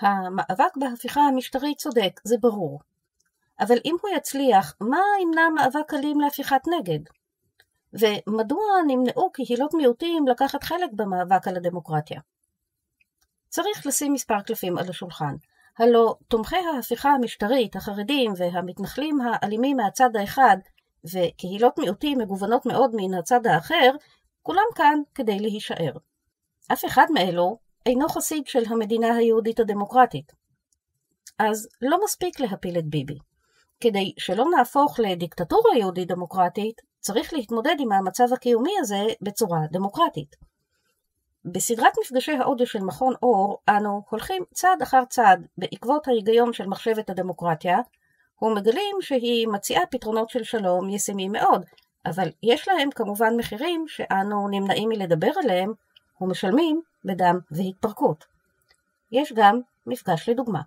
המאבק בהפיכה המשטרית צודק, זה ברור. אבל אם הוא יצליח, מה ימנע מאבק אלים להפיכת נגד? ומדוע נמנעו קהילות מיעוטים לקחת חלק במאבק על הדמוקרטיה? צריך לשים מספר קלפים על השולחן. הלא תומכי ההפיכה המשטרית, החרדים והמתנחלים האלימים מהצד האחד, וקהילות מיעוטים מגוונות מאוד מן הצד האחר, כולם כאן כדי להישאר. אף אחד מאלו אינו חסיד של המדינה היהודית הדמוקרטית. אז לא מספיק להפיל את ביבי. כדי שלא נהפוך לדיקטטורה יהודית דמוקרטית, צריך להתמודד עם המצב הקיומי הזה בצורה דמוקרטית. בסדרת מפגשי ההודו של מכון אור, אנו הולכים צעד אחר צעד בעקבות ההיגיון של מחשבת הדמוקרטיה, ומגלים שהיא מציעה פתרונות של שלום ישימים מאוד, אבל יש להם כמובן מחירים שאנו נמנעים מלדבר עליהם, ומשלמים בדם והתפרקות. יש גם מפגש לדוגמה.